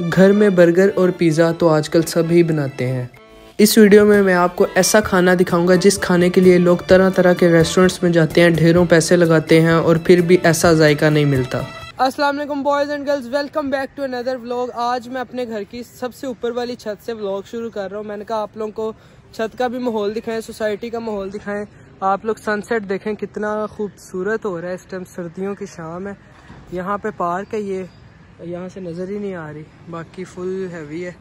घर में बर्गर और पिज़्ज़ा तो आजकल सभी बनाते हैं। इस वीडियो में मैं आपको ऐसा खाना दिखाऊँगा जिस खाने के लिए लोग तरह तरह के रेस्टोरेंट्स में जाते हैं, ढेरों पैसे लगाते हैं और फिर भी ऐसा जायका नहीं मिलता। अस्सलाम वालेकुम boys and girls welcome back to another vlog आज मैं अपने घर की सबसे ऊपर वाली छत से व्लॉग शुरू कर रहा हूँ। मैंने कहा आप लोगों को छत का भी माहौल दिखाएँ सोसाइटी का माहौल दिखाएँ। आप लोग सनसेट देखें कितना खूबसूरत हो रहा है। इस टाइम सर्दियों की शाम है। यहाँ पे पार्क है ये। यहाँ से नज़र ही नहीं आ रही। बाकी फुल हैवी है।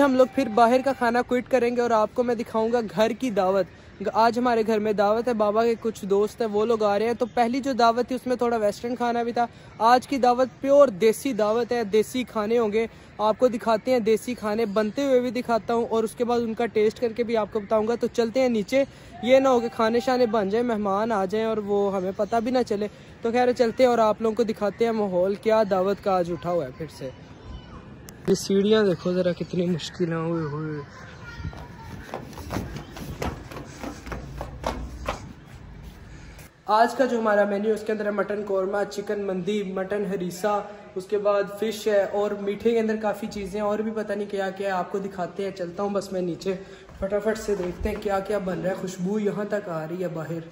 हम लोग फिर बाहर का खाना क्विट करेंगे और आपको मैं दिखाऊँगा घर की दावत। आज हमारे घर में दावत है, बाबा के कुछ दोस्त है, वो लोग आ रहे हैं। तो पहली जो दावत थी, उसमें थोड़ा वेस्टर्न खाना भी था। आज की दावत प्योर देसी दावत है, देसी खाने होंगे। आपको दिखाते हैं देसी खाने, बनते हुए भी दिखाता हूँ और उसके बाद उनका टेस्ट करके भी आपको बताऊँगा। तो चलते हैं नीचे। ये ना हो कि खाने शाने बन जाए, मेहमान आ जाएँ और वो हमें पता भी ना चले। तो खैर चलते हैं और आप लोगों को दिखाते हैं माहौल, क्या दावत का आज उठा हुआ है फिर से। ये सीढ़ियाँ देखो ज़रा कितनी मुश्किल हुए हुए। आज का जो हमारा मेन्यू उसके अंदर है मटन कौरमा, चिकन मंदी, मटन हरीसा, उसके बाद फ़िश है और मीठे के अंदर काफ़ी चीज़ें और भी पता नहीं क्या क्या है, आपको दिखाते हैं, चलता हूँ बस मैं नीचे। फटाफट से देखते हैं क्या क्या बन रहा है, खुशबू यहाँ तक आ रही है बाहर।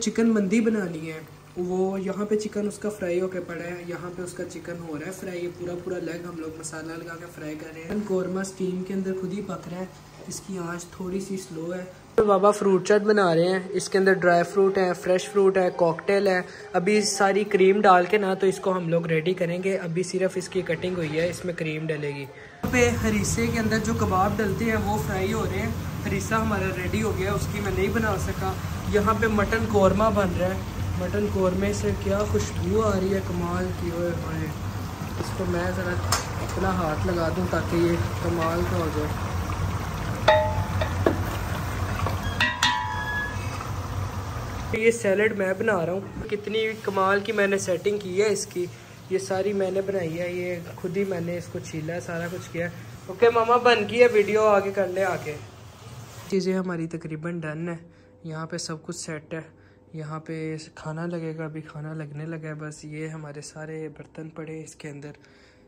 चिकन मंदी बनानी है। वो यहाँ पे चिकन उसका फ्राई होकर पड़ा है यहाँ पे उसका चिकन हो रहा है फ्राई पूरा पूरा लेग हम लोग मसाला लगा के फ्राई कर रहे हैं। कौरमा स्टीम के अंदर खुद ही पक रहा है इसकी आँच थोड़ी सी स्लो है। तो बाबा फ्रूट चाट बना रहे हैं इसके अंदर ड्राई फ्रूट है फ्रेश फ्रूट है कॉकटेल है। अभी सारी क्रीम डाल के ना तो इसको हम लोग रेडी करेंगे। अभी सिर्फ़ इसकी कटिंग हुई है इसमें क्रीम डलेगी। पे हरीसे के अंदर जो कबाब डलते हैं वो फ्राई हो रहे हैं। हरीसा हमारा रेडी हो गया उसकी मैं नहीं बना सका। यहाँ पे मटन कौरमा बन रहा है। मटन कौरमे से क्या खुशबू आ रही है कमाल की हुए। इसको मैं ज़रा अपना हाथ लगा दूँ ताकि ये कमाल का हो जाए। ये सैलड मैं बना रहा हूँ। कितनी कमाल की मैंने सेटिंग की है इसकी। ये सारी मैंने बनाई है, ये खुद ही मैंने इसको छीला है सारा कुछ किया। है ओके मामा, बन गई है वीडियो आगे कर ले आके। चीज़ें हमारी तकरीबन डन है। यहाँ पे सब कुछ सेट है। यहाँ पे खाना लगेगा, अभी खाना लगने लगा है। बस ये हमारे सारे बर्तन पड़े इसके अंदर।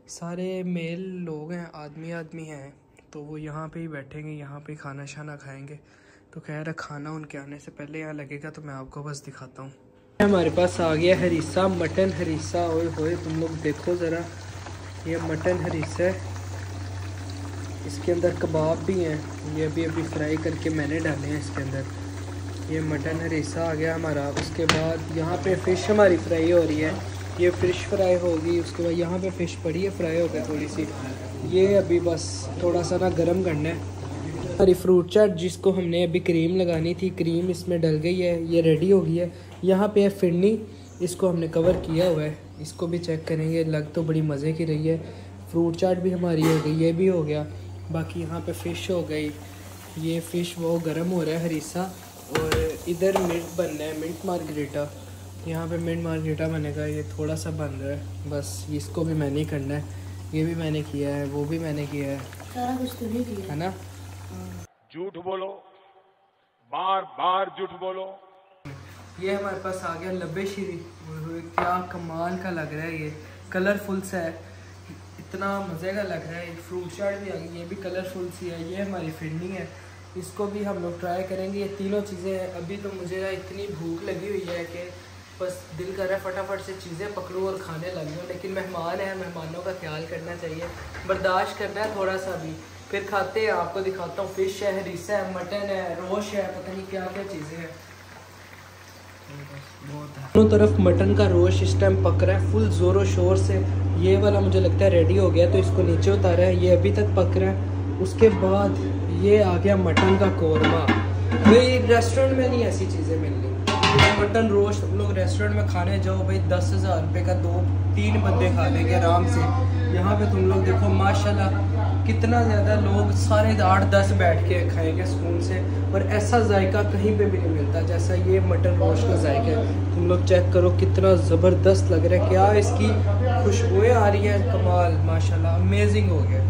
सारे मेल लोग हैं, आदमी आदमी हैं। तो वो यहाँ पे ही बैठेंगे, यहाँ पे खाना शाना खाएँगे। तो कह रहा खाना उनके आने से पहले यहाँ लगेगा तो मैं आपको बस दिखाता हूँ। हमारे पास आ गया हरीसा, मटन हरीसा। ओए होए, तुम लोग देखो ज़रा। ये मटन हरीसा है। इसके अंदर कबाब भी हैं। ये अभी अभी फ्राई करके मैंने डाले हैं इसके अंदर। ये मटन हरीसा आ गया हमारा। उसके बाद यहाँ पे फ़िश हमारी फ्राई हो रही है। ये फ़िश फ्राई होगी, उसके बाद यहाँ पे फ़िश पड़ी है, फ्राई हो गया थोड़ी सी। ये अभी बस थोड़ा सा ना गर्म करना है। हमारी फ्रूट चाट जिसको हमने अभी क्रीम लगानी थी क्रीम इसमें डल गई है, ये रेडी हो गई है। यहाँ पे है फिरनी, इसको हमने कवर किया हुआ है। इसको भी चेक करेंगे, लग तो बड़ी मज़े की रही है। फ्रूट चाट भी हमारी हो गई, ये भी हो गया। बाकी यहाँ पे फ़िश हो गई। ये फ़िश वो गर्म हो रहा है, हरीसा। और इधर मिंट बन रहा है मिंट मार्गरेटा। यहाँ पे मिंट मार्गरेटा बनेगा ये थोड़ा सा बन रहा है। बस इसको भी मैंने ही करना है। ये भी मैंने किया है वो भी मैंने किया है। सारा कुछ तो नहीं किया। है ना? झूठ बोलो। बार बार झूठ बोलो। ये हमारे पास आ गया लब्बे शीरी। क्या कमाल का लग रहा है ये। कलरफुल सा है। इतना मज़े का लग रहा है। फ्रूट चाट भी आ गई ये भी कलरफुल सी है। ये हमारी फिरनी है। इसको भी हम लोग ट्राई करेंगे। ये तीनों चीज़ें अभी तो मुझे इतनी भूख लगी हुई है कि बस दिल कर रहा है फटाफट से चीज़ें पकड़ूँ और खाने लग जाऊँ। लेकिन मेहमान हैं, मेहमानों का ख्याल करना चाहिए। बर्दाश्त करना है थोड़ा सा भी। फिर खाते हैं, आपको दिखाता हूँ। फ़िश है हरीसा है, मटन है रोश है, पता नहीं क्या क्या चीज़ें हैं। दोनों तरफ़ मटन का रोश इस टाइम पक रहा है। फुल ज़ोरों शोर से। ये वाला मुझे लगता है रेडी हो गया तो इसको नीचे उतारा है। ये अभी तक पक रहा है। उसके बाद ये आ गया मटन का कौरमा। भाई रेस्टोरेंट में नहीं ऐसी चीज़ें मिल रही मटन रोस्ट हम लोग रेस्टोरेंट में खाने जाओ भाई, दस हज़ार रुपये का दो, तीन बंदे खा लेंगे आराम से। यहाँ पे तुम लोग देखो, माशाल्लाह, कितना ज़्यादा लोग सारे आठ, दस बैठ के खाएँगे सुकून से। और ऐसा जायका कहीं पे भी नहीं मिलता, जैसा ये मटन रोस्ट का जायका है। तुम लोग चेक करो, कितना ज़बरदस्त लग रहा है। क्या इसकी खुशबुएँ आ रही है? कमाल, माशाल्लाह अमेजिंग हो गया।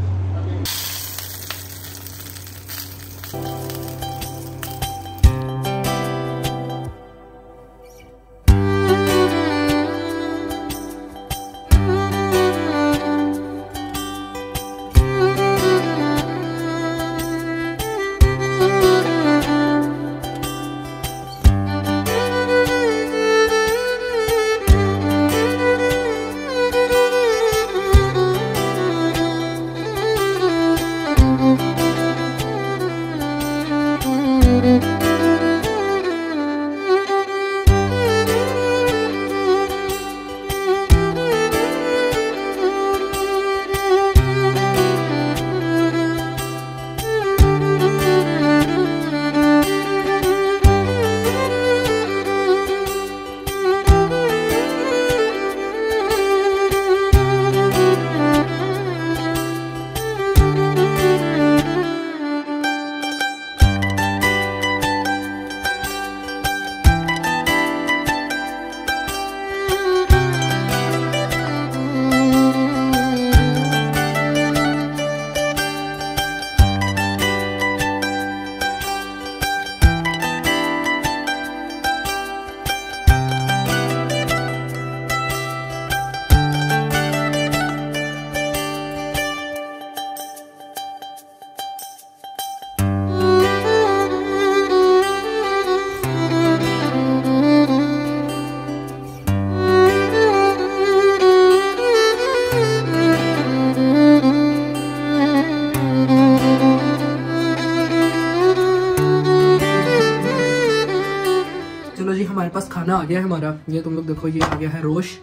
खाना आ गया है हमारा। ये तुम लोग देखो, ये आ गया है रोश।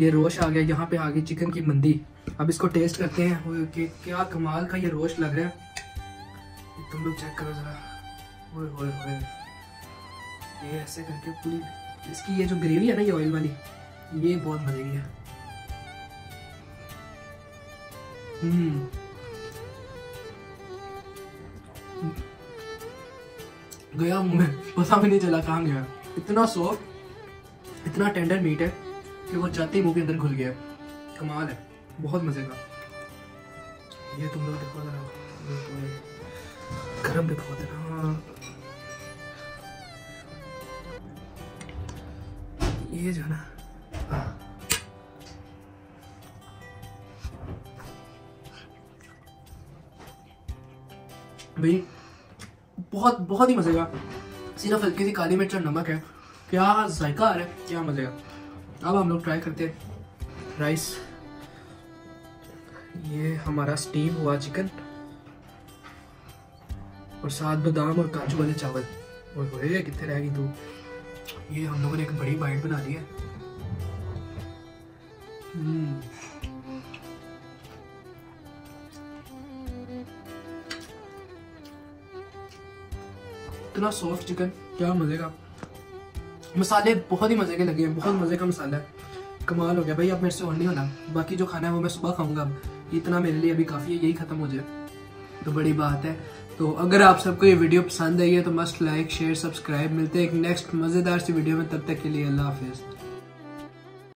ये रोश आ गया, यहाँ पे आ गई चिकन की मंदी। अब इसको टेस्ट करते हैं। कि, क्या कमाल का ये रोश लग रहा है। तुम लोग चेक करो जरा। ओए ओए ओए। ये ऐसे करके पूरी, इसकी ये जो ग्रेवी है ना, ये ऑयल वाली, ये बहुत मज़े है हम्म। गया मुँह में। पता भी नहीं चला कहाँ गया। इतना सॉफ्ट इतना टेंडर मीट है कि वो जाते ही मुँह के अंदर घुल गया। कमाल है बहुत मज़े का। ये तुम लोग देखो जरा गरम भी बहुत है ये जो ना हाँ। भाई बहुत बहुत ही मज़े का। सिर्फ़ हल्की सी काली मिर्च और नमक है। क्या जायका आ रहा है? क्या मज़े का अब हम लोग ट्राई करते हैं। राइस ये हमारा स्टीम हुआ चिकन और साथ बादाम और काजू वाले चावल। और कितने रहेगी तू? ये हम लोगों ने एक बड़ी बाइट बना ली है। इतना सॉफ्ट चिकन क्या मज़े का। मसाले बहुत ही मज़े के लगे हैं, बहुत मज़े का मसाला है। कमाल हो गया भाई, अब मेरे से और नहीं होना। बाकी जो खाना है वो मैं सुबह खाऊँगा अब। इतना मेरे लिए अभी काफ़ी है, यही ख़त्म हो जाए। तो बड़ी बात है। तो अगर आप सबको ये वीडियो पसंद आई है तो मस्ट लाइक शेयर सब्सक्राइब मिलते हैं एक नेक्स्ट मज़ेदार सी वीडियो में, तब तक के लिए अल्लाह हाफिज़।